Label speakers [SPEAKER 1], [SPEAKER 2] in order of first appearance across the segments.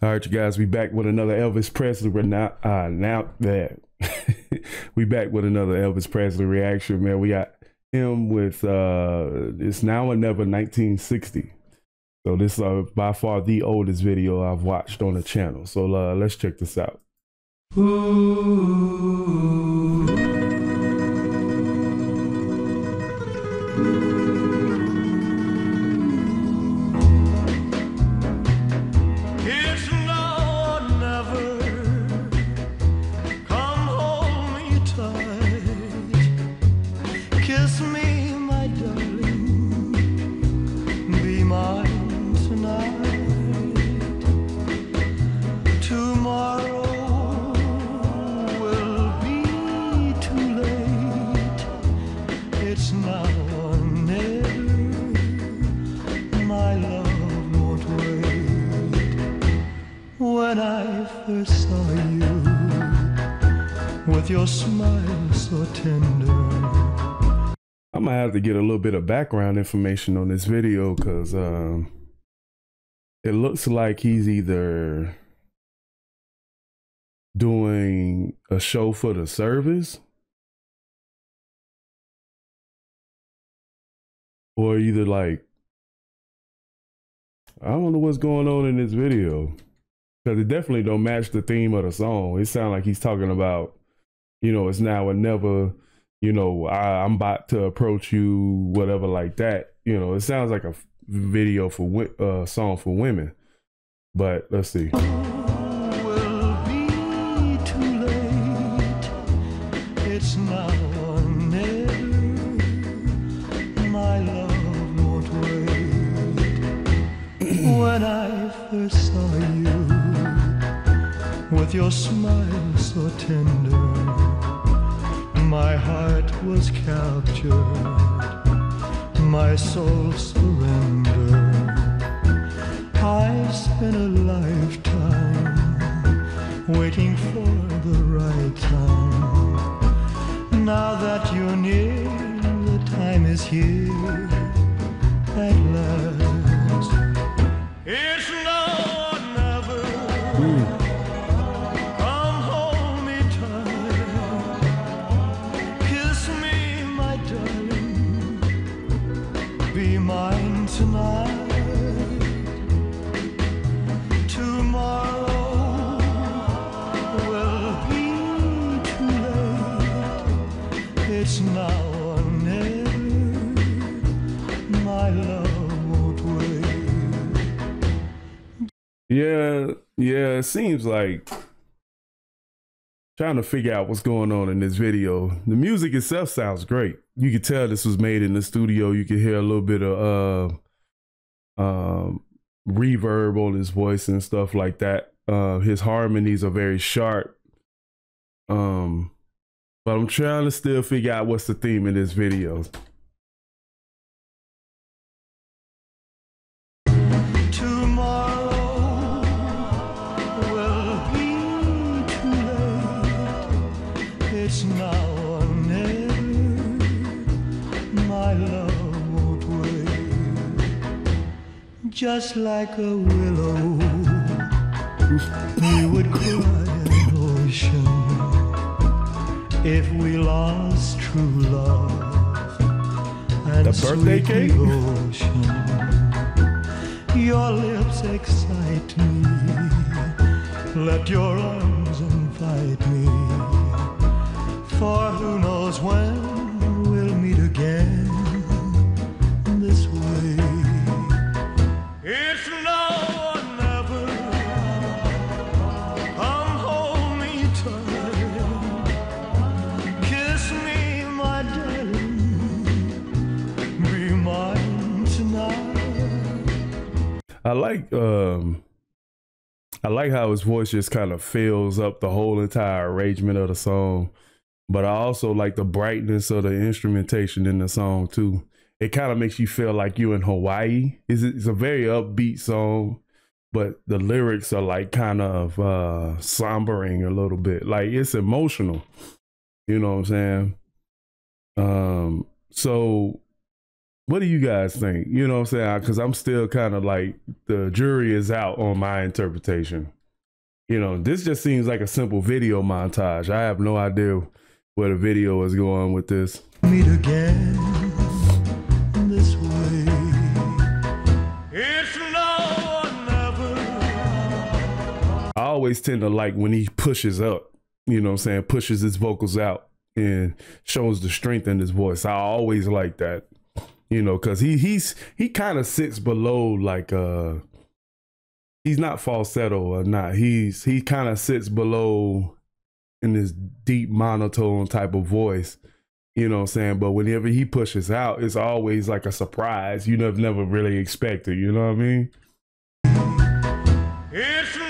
[SPEAKER 1] All right, you guys, we back with another Elvis Presley. We're now, uh, now that we back with another Elvis Presley reaction, man. We got him with uh, it's now or never 1960. So this is uh, by far the oldest video I've watched on the channel. So uh, let's check this out.
[SPEAKER 2] It's I saw you, with your smile so tender,
[SPEAKER 1] I'm gonna have to get a little bit of background information on this video because um, it looks like he's either doing a show for the service or either like I don't know what's going on in this video because it definitely don't match the theme of the song. It sounds like he's talking about, you know, it's now or never you know, I, I'm about to approach you, whatever, like that. You know, it sounds like a video for a uh, song for women. But let's see.
[SPEAKER 2] With your smile so tender, my heart was captured, my soul surrendered. I've spent a lifetime waiting for the right time. Now that you're near, the time is here at last. It's
[SPEAKER 1] Yeah, yeah, it seems like trying to figure out what's going on in this video. The music itself sounds great. You can tell this was made in the studio. You can hear a little bit of uh um reverb on his voice and stuff like that. Uh his harmonies are very sharp. Um but I'm trying to still figure out what's the theme in this video.
[SPEAKER 2] Just like a willow, we would cry an ocean if we lost true love. And
[SPEAKER 1] The birthday cake?
[SPEAKER 2] devotion. Your lips excite me. Let your arms invite me. For
[SPEAKER 1] I like um I like how his voice just kind of fills up the whole entire arrangement of the song. But I also like the brightness of the instrumentation in the song too. It kind of makes you feel like you're in Hawaii. It's, it's a very upbeat song, but the lyrics are like kind of uh sombering a little bit. Like it's emotional. You know what I'm saying? Um so what do you guys think? You know what I'm saying? Because I'm still kind of like the jury is out on my interpretation. You know, this just seems like a simple video montage. I have no idea where the video is going with this.
[SPEAKER 2] meet again this way. It's now or never.
[SPEAKER 1] I always tend to like when he pushes up, you know what I'm saying, pushes his vocals out and shows the strength in his voice. I always like that. You know, cuz he he's he kind of sits below like uh he's not falsetto or not. He's he kind of sits below in this deep monotone type of voice. You know what I'm saying? But whenever he pushes out, it's always like a surprise. You never never really expect it, you know what I mean?
[SPEAKER 2] It's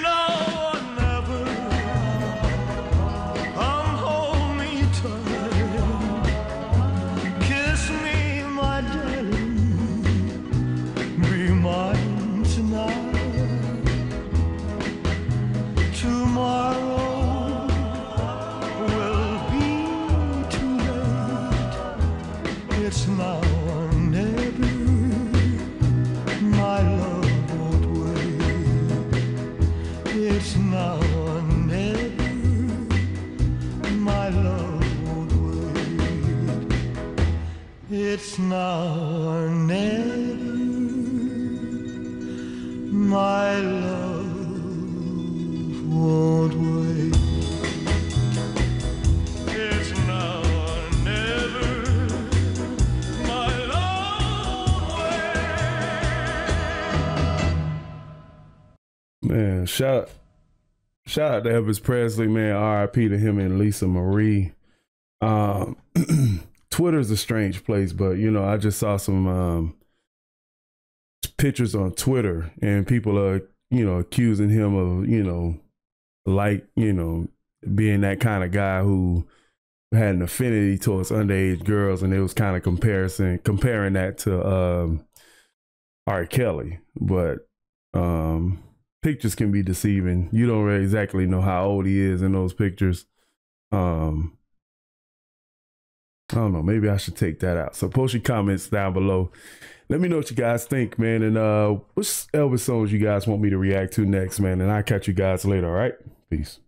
[SPEAKER 2] It's now or never. My love won't wait. It's now or never. My love won't wait. It's now or never. My love won't wait.
[SPEAKER 1] Man, shout shout out to Elvis Presley, man. R.I.P. to him and Lisa Marie. Um, Twitter's a strange place, but you know, I just saw some um pictures on Twitter, and people are you know accusing him of you know like you know being that kind of guy who had an affinity towards underage girls, and it was kind of comparison comparing that to um R. Kelly, but um pictures can be deceiving. You don't really exactly know how old he is in those pictures. Um I don't know. Maybe I should take that out. So post your comments down below. Let me know what you guys think, man. And uh which Elvis songs you guys want me to react to next, man. And I'll catch you guys later, all right? Peace.